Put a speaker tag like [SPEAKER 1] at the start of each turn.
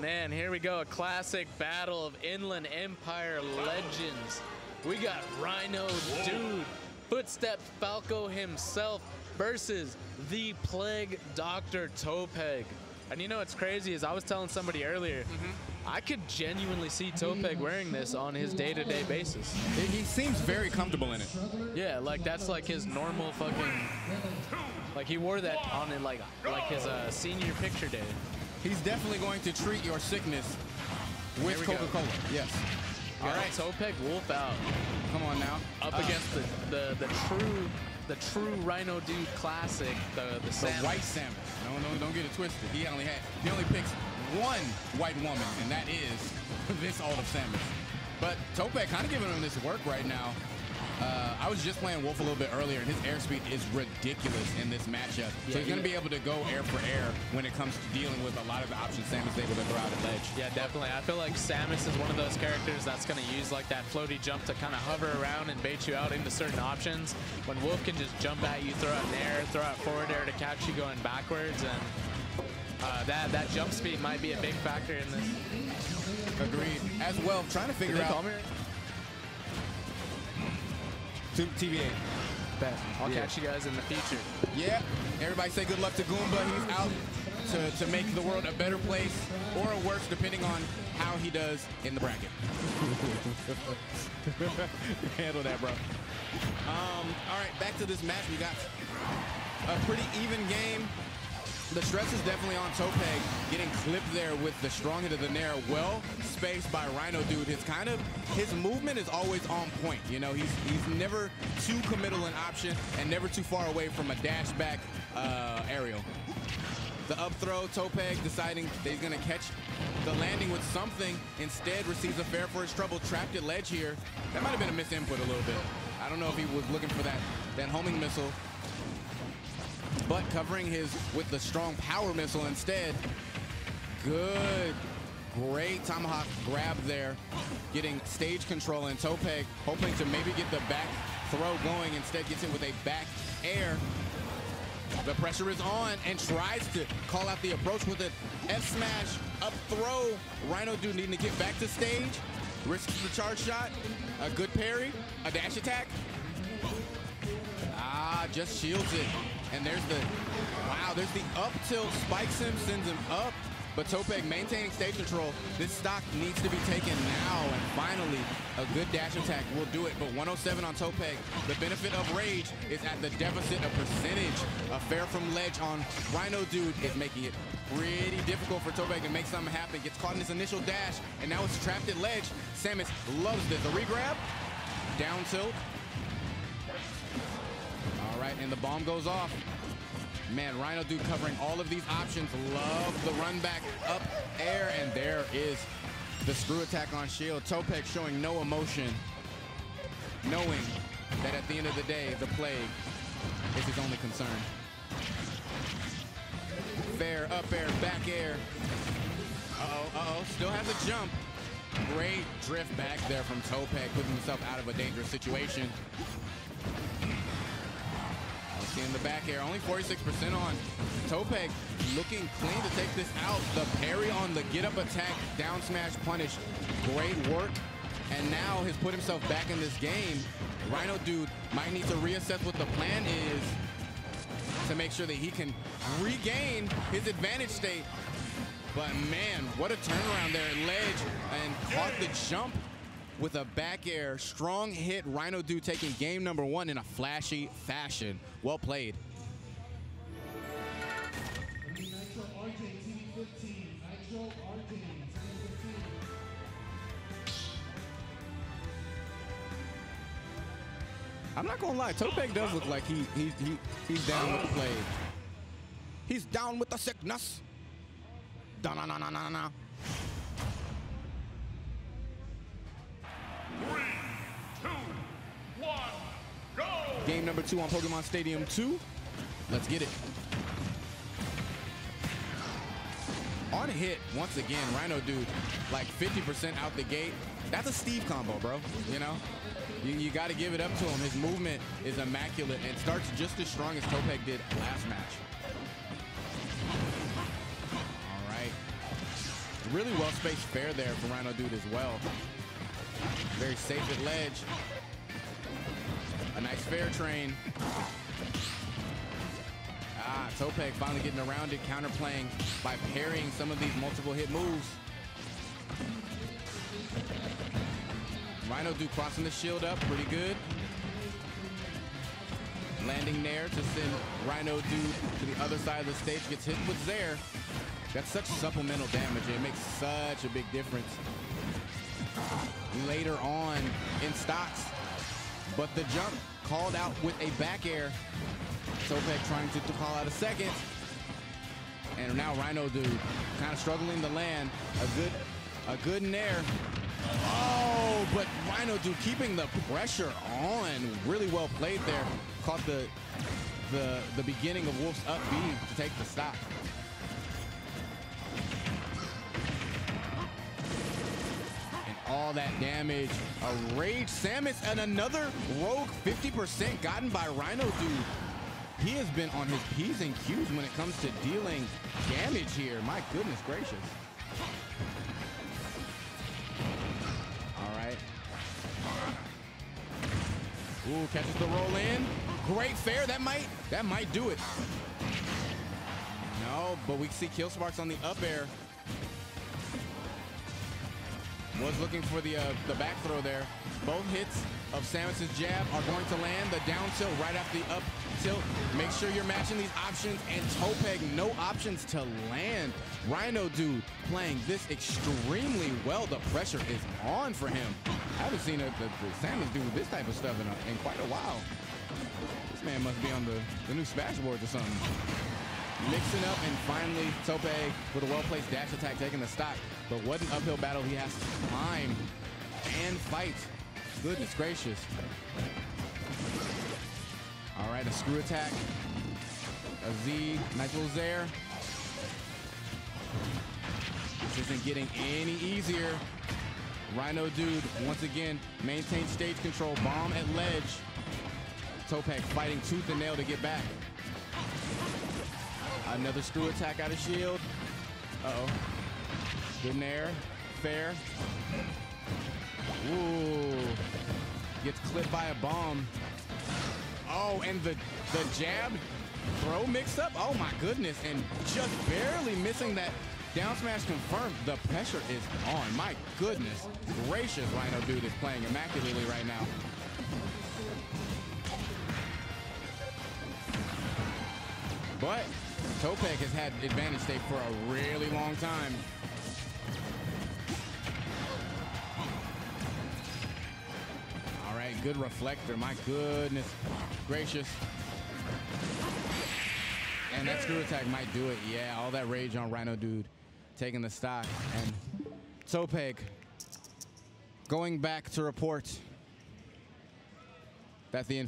[SPEAKER 1] man, here we go. A classic battle of Inland Empire legends. We got Rhino Dude, Footsteps Falco himself versus the Plague Dr. Topeg. And you know what's crazy is I was telling somebody earlier, I could genuinely see Topeg wearing this on his day-to-day basis.
[SPEAKER 2] He seems very comfortable in it.
[SPEAKER 1] Yeah, like that's like his normal fucking. Like he wore that on in like like his uh, senior picture day.
[SPEAKER 2] He's definitely going to treat your sickness with
[SPEAKER 1] Here we go.
[SPEAKER 2] Coca-Cola. Yes.
[SPEAKER 1] All right, Topeg Wolf out
[SPEAKER 2] Come on now.
[SPEAKER 1] up
[SPEAKER 2] Uh,
[SPEAKER 1] against the, the the true the true Rhino Dude classic, the the,
[SPEAKER 2] the white salmon. No, no, don't get it twisted. He only had he only picks one white woman, and that is this Ald of Samus. But Topeg kind of giving him this work right now. Uh, I was just playing Wolf a little bit earlier, and his airspeed is ridiculous in this matchup.
[SPEAKER 1] Yeah,
[SPEAKER 2] so he's going to be able to go air for air when it comes to dealing with a lot of the options Samus is able to throw out at ledge.
[SPEAKER 1] Yeah, definitely. I feel like Samus is one of those characters that's going to use like that floaty jump to kind of hover around and bait you out into certain options. When Wolf can just jump at you, throw out an air, throw out forward air to catch you going backwards, and uh, that that jump speed might be a big factor in this.
[SPEAKER 2] Agreed. As well, trying to figure out
[SPEAKER 1] call me? right?
[SPEAKER 2] To TVA.
[SPEAKER 1] Bet. I'll
[SPEAKER 2] Yeah.
[SPEAKER 1] catch you guys in the future.
[SPEAKER 2] Yeah, everybody say good luck to Goomba. He's out to, to make the world a better place or a worse, depending on how he does in the bracket. Handle that, bro. Um, all right, back to this match. We got a pretty even game. The stress is definitely on Topeg, getting clipped there with the strong hit of the Nair. Well spaced by Rhino Dude. His kind of his movement is always on point. You know, he's he's never too committal an option and never too far away from a dash back uh, aerial. The up throw, Topeg deciding that he's gonna catch the landing with something. Instead, receives a fair for his trouble, trapped at ledge here. That might have been a misinput a little bit. I don't know if he was looking for that that homing missile but covering his with the strong power missile instead. Good, great tomahawk grab there, getting stage control and Topeg hoping to maybe get the back throw going. Instead, gets it with a back air. The pressure is on and tries to call out the approach with an F smash up throw. Rhino dude needing to get back to stage. Risks the charge shot. A good parry. A dash attack. Ah, just shields it. And there's the, wow, there's the up tilt. Spikes him, sends him up. But Topeg maintaining stage control. This stock needs to be taken now. And finally, a good dash attack will do it. But 107 on Topeg. The benefit of Rage is at the deficit of percentage. A fair from ledge on Rhino Dude is making it pretty difficult for Topeg to make something happen. Gets caught in his initial dash. And now it's trapped at ledge. Samus loves this. A regrab. Down tilt. And the bomb goes off. Man, Rhino Dude covering all of these options. Love the run back up air, and there is the screw attack on Shield. Topeg showing no emotion, knowing that at the end of the day, the plague is his only concern. Fair, up air, back air. Uh-oh, uh-oh, still has a jump. Great drift back there from Topeg, putting himself out of a dangerous situation. Seeing the back air, only 46% on. Topeg looking clean to take this out. The parry on the get up attack, down smash punish. Great work. And now has put himself back in this game. Rhino Dude might need to reassess what the plan is to make sure that he can regain his advantage state. But man, what a turnaround there ledge and caught the jump with a back air. Strong hit. Rhino Dude taking game number one in a flashy fashion. Well played.
[SPEAKER 3] Nitro RJ TV 15. Nitro RJ TV 15.
[SPEAKER 2] I'm not gonna lie, Topeg does look like he, he, he he's down with the plague. He's down with the sickness. Da na na na na na. Game number two on Pokemon Stadium 2. Let's get it. On a hit, once again, Rhino Dude, like 50% out the gate. That's a Steve combo, bro. You know? You, you got to give it up to him. His movement is immaculate and starts just as strong as Topeg did last match. All right. Really well spaced fair there for Rhino Dude as well. Very safe at ledge. A nice fair train. Ah, Topeg finally getting around it, counterplaying by parrying some of these multiple hit moves. Rhino Dude crossing the shield up, pretty good. Landing there to send Rhino Dude to the other side of the stage. Gets hit with Zair. That's such supplemental damage. It makes such a big difference later on in stocks. But the jump called out with a back air. Topeg trying to, to call out a second. And now Rhino Dude kind of struggling to land. A good, a good nair. Oh, but Rhino Dude keeping the pressure on. Really well played there. Caught the the the beginning of Wolf's up B to take the stock. All that damage. A Rage Samus and another Rogue 50% gotten by Rhino Dude. He has been on his P's and Q's when it comes to dealing damage here. My goodness gracious. All right. Ooh, catches the roll in. Great fair. That might that might do it. No, but we see kill sparks on the up air. Was looking for the uh, the back throw there. Both hits of Samus's jab are going to land. The down tilt right after the up tilt. Make sure you're matching these options. And Topeg, no options to land. Rhino Dude playing this extremely well. The pressure is on for him. I haven't seen a, the, the Samus do this type of stuff in, a, in quite a while. This man must be on the, the new Smash boards or something. Mixing up and finally Topeg with a well-placed dash attack taking the stock. But what an uphill battle he has to climb and fight. Goodness gracious. All right, a screw attack. A Z, nice little Zair. This isn't getting any easier. Rhino Dude, once again, maintain stage control. Bomb at ledge. Topeg fighting tooth and nail to get back. Another screw attack out of shield. Uh-oh. Good nair. Fair. Ooh. Gets clipped by a bomb. Oh, and the, the jab throw mixed up. Oh my goodness. And just barely missing that down smash confirmed. The pressure is on. My goodness gracious. Rhino Dude is playing immaculately right now. But Topeg has had advantage state for a really long time. All right, good reflector. My goodness gracious. And that screw attack might do it. Yeah, all that rage on Rhino Dude taking the stock. And Topeg going back to report that the